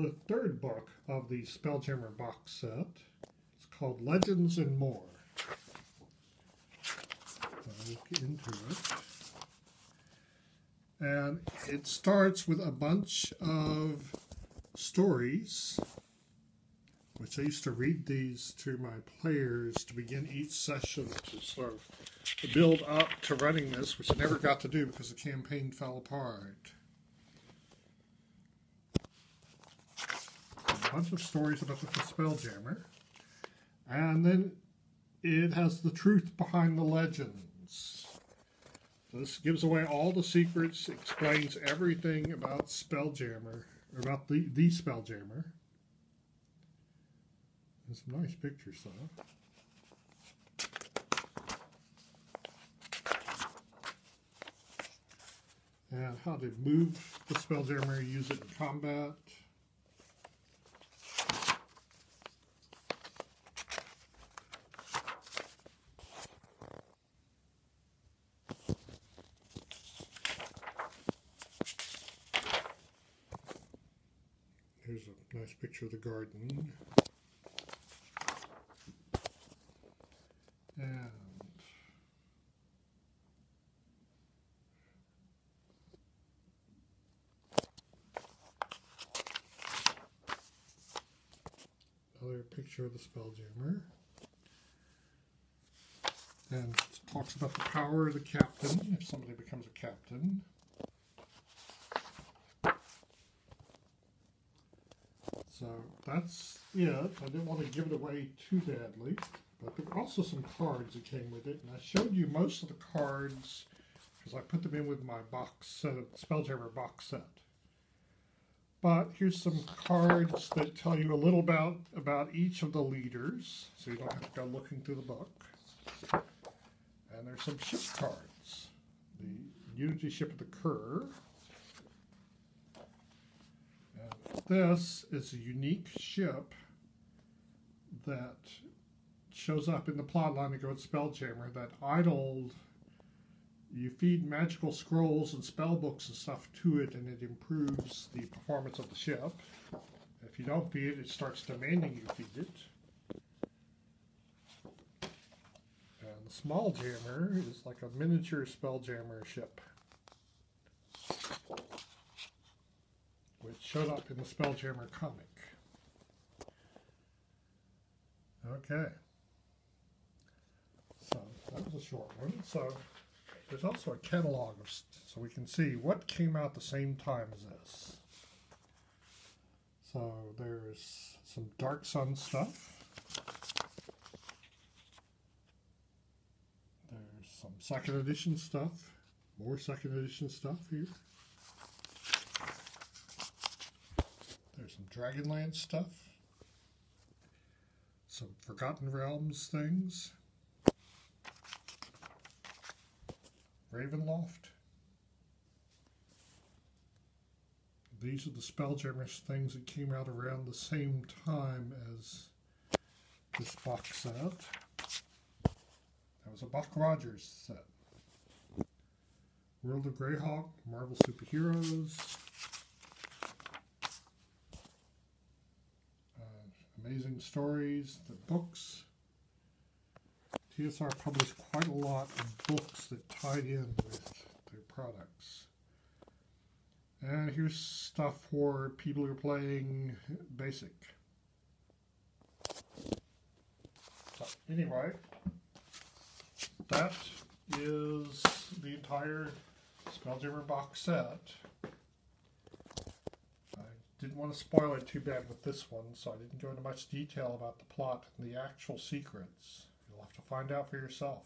the third book of the Spelljammer box set. It's called Legends and More. I'll get into it. And it starts with a bunch of stories, which I used to read these to my players to begin each session to sort of build up to running this, which I never got to do because the campaign fell apart. Bunch of stories about the Spelljammer. And then it has the truth behind the legends. This gives away all the secrets, explains everything about Spelljammer, about the, the Spelljammer. There's some nice pictures though. And how to move the Spelljammer, use it in combat. Here's a nice picture of the garden. And another picture of the Spelljammer. And talks about the power of the captain, if somebody becomes a captain. So that's it. I didn't want to give it away too badly. But there were also some cards that came with it. And I showed you most of the cards because I put them in with my box set, Spelljammer box set. But here's some cards that tell you a little about, about each of the leaders. So you don't have to go looking through the book. And there's some ship cards. The Unity Ship of the Kerr. This is a unique ship that shows up in the plotline of Goat Spelljammer that idled. You feed magical scrolls and spell books and stuff to it, and it improves the performance of the ship. If you don't feed it, it starts demanding you feed it. And the small jammer is like a miniature spelljammer ship. which showed up in the Spelljammer comic. Okay. So that was a short one. So there's also a catalog of so we can see what came out the same time as this. So there's some Dark Sun stuff. There's some second edition stuff. More second edition stuff here. There's some Dragonlance stuff. Some Forgotten Realms things. Ravenloft. These are the Spelljammers things that came out around the same time as this box set. That was a Buck Rogers set. World of Greyhawk, Marvel Superheroes, Amazing Stories, the books. TSR published quite a lot of books that tied in with their products. And here's stuff for people who are playing Basic. So anyway, that is the entire Spelljammer box set. Didn't want to spoil it too bad with this one, so I didn't go into much detail about the plot and the actual secrets. You'll have to find out for yourself.